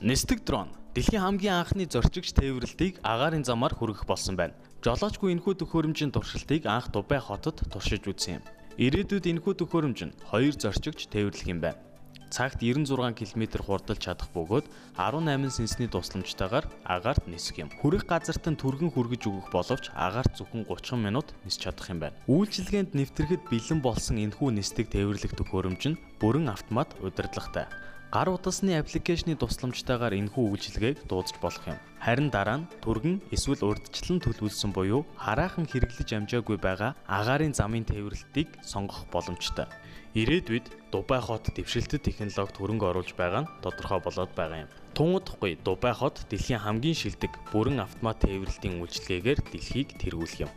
Нисдэг дрон дэлхийн хамгийн анхны зорчигч тээвэрлэлтийг агаарын замаар хүргэх болсон байна. Жолоочгүй энэхүү төхөөрөмжийн туршилтыг анх Дубай хотод туршиж үзсэн юм. Ирээдүйд энэхүү төхөөрөмж нь хоёр зорчигч тээвэрлэх юм байна. Цагт 96 км хурдалж чадах бөгөөд 18 сэнсний тусламжтайгаар агаарт нисэх юм. Хүрэх газарт нь түргэн хүргэж өгөх боловч агаарт зөвхөн 30 минут нисч чадах юм байна. Үйлчилгээнд нэвтрэхэд бэлэн болсон энэхүү нисдэг тээвэрлэх төхөөрөмж нь бүрэн автомат удирдлагатай гар утасны аппликейшны тусламжтайгаар энэхүү үйлчилгээг дуудаж болох юм. Харин дараа нь түргэн эсвэл урдчлан төлөвлөсөн буюу хараахан хэрэглэж амжаагүй байгаа агаарын замын тээвэрлэлтийг сонгох боломжтой. Ирээдүйд Дубай хот дэвшилтэд технологид хөрөнгө оруулж байгаа нь тодорхой болоод байгаа юм. Тун удахгүй Дубай хот дэлхийн хамгийн шилдэг бүрэн автомат тээвэрлэлтийн үйлчилгээгээр дэлхийг тэргүүлэх юм.